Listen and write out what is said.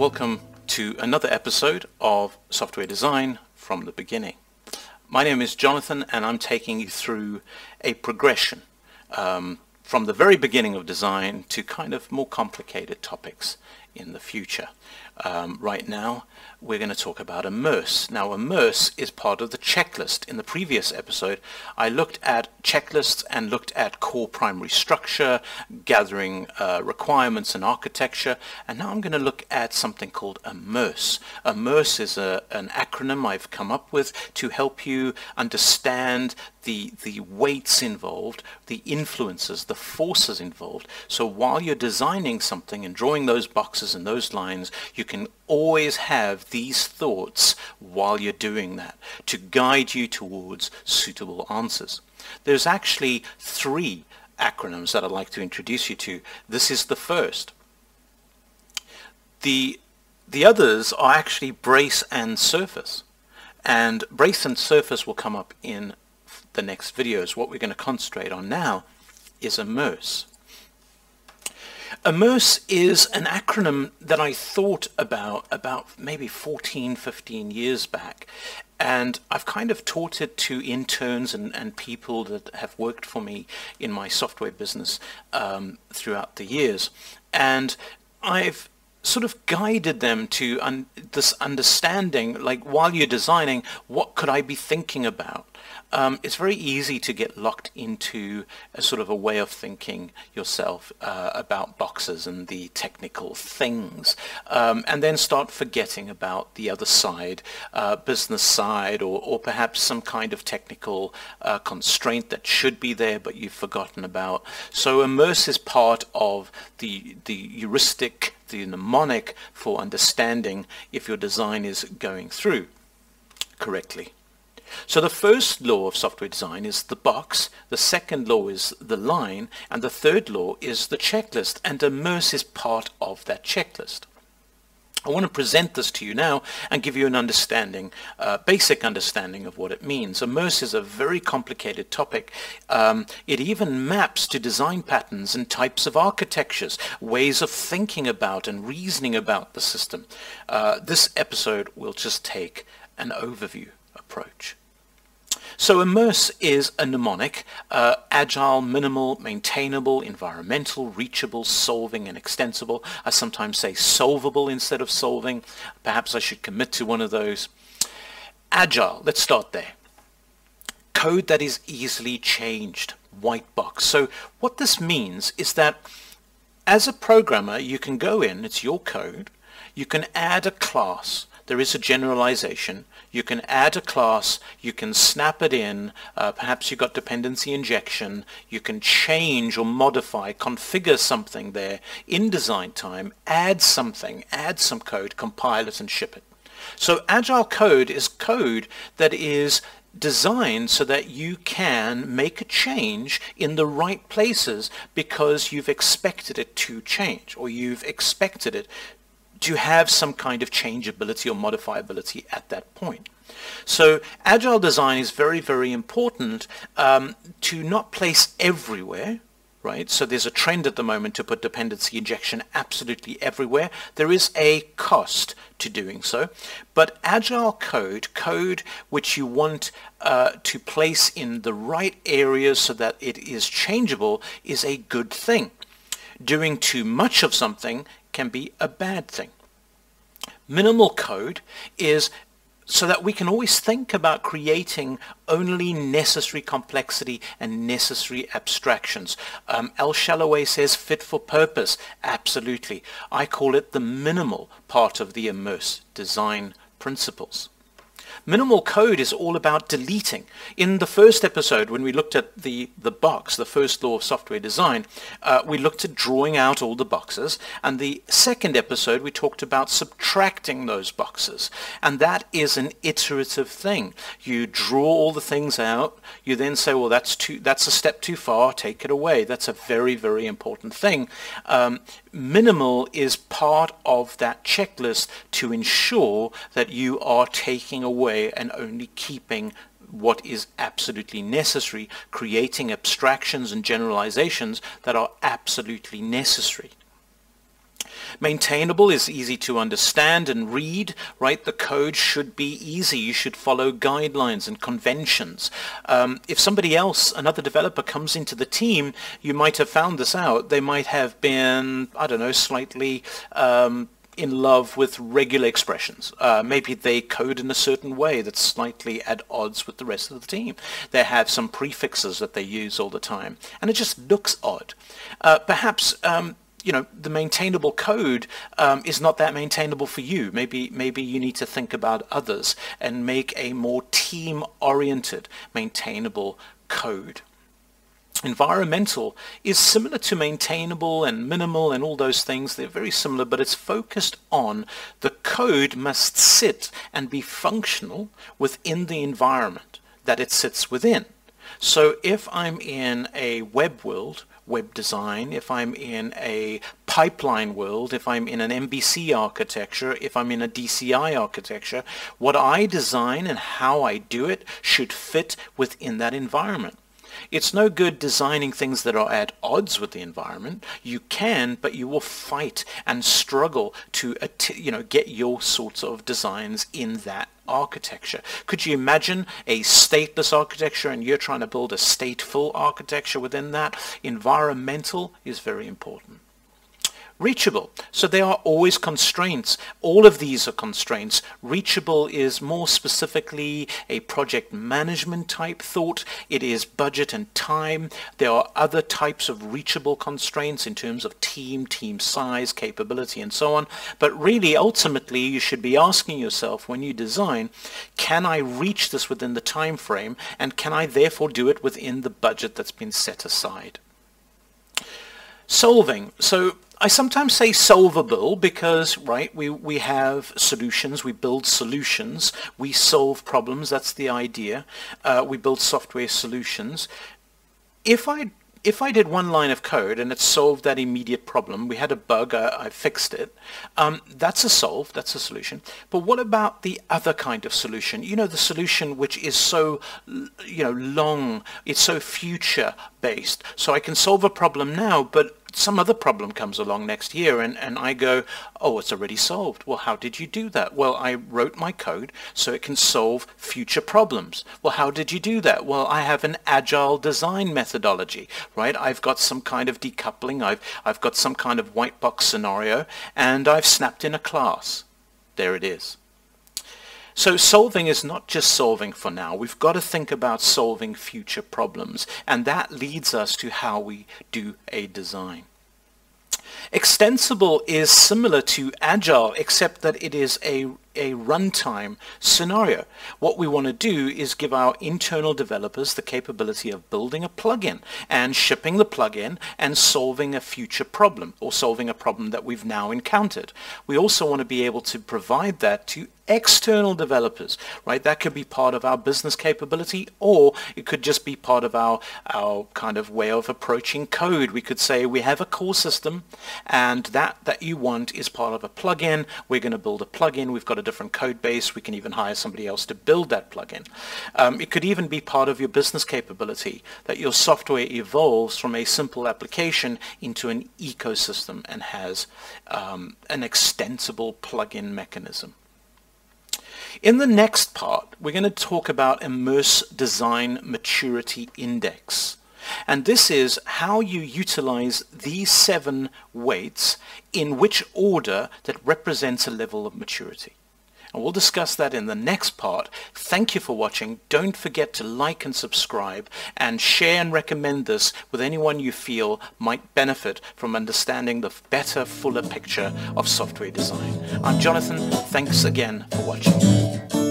Welcome to another episode of Software Design from the Beginning. My name is Jonathan and I'm taking you through a progression um, from the very beginning of design to kind of more complicated topics in the future. Um, right now we're going to talk about AMMERSE. Now AMMERSE is part of the checklist. In the previous episode I looked at checklists and looked at core primary structure, gathering uh, requirements and architecture and now I'm going to look at something called AMMERSE. AMMERSE is a, an acronym I've come up with to help you understand the, the weights involved, the influences, the forces involved. So while you're designing something and drawing those boxes and those lines, you can always have these thoughts while you're doing that to guide you towards suitable answers. There's actually three acronyms that I'd like to introduce you to. This is the first. The, the others are actually brace and surface. And brace and surface will come up in the next videos. What we're going to concentrate on now is AMMERSE. AMMERSE is an acronym that I thought about about maybe 14, 15 years back. And I've kind of taught it to interns and, and people that have worked for me in my software business um, throughout the years. And I've sort of guided them to un this understanding, like while you're designing, what could I be thinking about? Um, it's very easy to get locked into a sort of a way of thinking yourself uh, about boxes and the technical things, um, and then start forgetting about the other side, uh, business side, or, or perhaps some kind of technical uh, constraint that should be there but you've forgotten about. So AMMERSE is part of the, the heuristic, the mnemonic for understanding if your design is going through correctly. So the first law of software design is the box, the second law is the line, and the third law is the checklist, and AMMERSE is part of that checklist. I want to present this to you now and give you an understanding, uh, basic understanding of what it means. AMMERSE is a very complicated topic. Um, it even maps to design patterns and types of architectures, ways of thinking about and reasoning about the system. Uh, this episode will just take an overview approach. So AMMERSE is a mnemonic, uh, agile, minimal, maintainable, environmental, reachable, solving, and extensible. I sometimes say solvable instead of solving. Perhaps I should commit to one of those. Agile, let's start there. Code that is easily changed, white box. So what this means is that as a programmer, you can go in, it's your code, you can add a class, there is a generalization. You can add a class, you can snap it in, uh, perhaps you've got dependency injection, you can change or modify, configure something there in design time, add something, add some code, compile it and ship it. So agile code is code that is designed so that you can make a change in the right places because you've expected it to change or you've expected it to have some kind of changeability or modifiability at that point. So agile design is very, very important um, to not place everywhere, right? So there's a trend at the moment to put dependency injection absolutely everywhere. There is a cost to doing so, but agile code, code which you want uh, to place in the right areas so that it is changeable is a good thing. Doing too much of something can be a bad thing. Minimal code is so that we can always think about creating only necessary complexity and necessary abstractions. Um, Al Shalloway says fit for purpose. Absolutely. I call it the minimal part of the AMMERSE design principles. Minimal code is all about deleting. In the first episode, when we looked at the, the box, the first law of software design, uh, we looked at drawing out all the boxes. And the second episode, we talked about subtracting those boxes. And that is an iterative thing. You draw all the things out. You then say, well, that's, too, that's a step too far. Take it away. That's a very, very important thing. Um, minimal is part of that checklist to ensure that you are taking away and only keeping what is absolutely necessary, creating abstractions and generalizations that are absolutely necessary. Maintainable is easy to understand and read, right? The code should be easy. You should follow guidelines and conventions. Um, if somebody else, another developer comes into the team, you might have found this out. They might have been, I don't know, slightly um, in love with regular expressions. Uh, maybe they code in a certain way that's slightly at odds with the rest of the team. They have some prefixes that they use all the time, and it just looks odd. Uh, perhaps um, you know the maintainable code um, is not that maintainable for you. Maybe maybe you need to think about others and make a more team-oriented maintainable code. Environmental is similar to maintainable and minimal and all those things. They're very similar, but it's focused on the code must sit and be functional within the environment that it sits within. So if I'm in a web world, web design, if I'm in a pipeline world, if I'm in an MVC architecture, if I'm in a DCI architecture, what I design and how I do it should fit within that environment. It's no good designing things that are at odds with the environment. You can, but you will fight and struggle to you know get your sorts of designs in that architecture. Could you imagine a stateless architecture and you're trying to build a stateful architecture within that? Environmental is very important reachable. So there are always constraints. All of these are constraints. Reachable is more specifically a project management type thought. It is budget and time. There are other types of reachable constraints in terms of team, team size, capability, and so on. But really, ultimately, you should be asking yourself when you design, can I reach this within the time frame, and can I therefore do it within the budget that's been set aside? Solving. So I sometimes say solvable because, right, we, we have solutions, we build solutions, we solve problems, that's the idea. Uh, we build software solutions. If I if I did one line of code and it solved that immediate problem, we had a bug, uh, I fixed it, um, that's a solve, that's a solution. But what about the other kind of solution? You know, the solution which is so, you know, long, it's so future based. So I can solve a problem now, but some other problem comes along next year and, and I go, oh, it's already solved. Well, how did you do that? Well, I wrote my code so it can solve future problems. Well, how did you do that? Well, I have an agile design methodology, right? I've got some kind of decoupling. I've, I've got some kind of white box scenario and I've snapped in a class. There it is. So solving is not just solving for now. We've got to think about solving future problems. And that leads us to how we do a design. Extensible is similar to Agile, except that it is a a runtime scenario. What we want to do is give our internal developers the capability of building a plugin and shipping the plugin and solving a future problem or solving a problem that we've now encountered. We also want to be able to provide that to external developers, right? That could be part of our business capability or it could just be part of our, our kind of way of approaching code. We could say we have a core system and that that you want is part of a plugin. We're going to build a plugin. We've got a different code base. We can even hire somebody else to build that plugin. Um, it could even be part of your business capability that your software evolves from a simple application into an ecosystem and has um, an extensible plugin mechanism. In the next part, we're going to talk about AMMERSE Design Maturity Index. And this is how you utilize these seven weights in which order that represents a level of maturity. And we'll discuss that in the next part. Thank you for watching. Don't forget to like and subscribe and share and recommend this with anyone you feel might benefit from understanding the better, fuller picture of software design. I'm Jonathan. Thanks again for watching.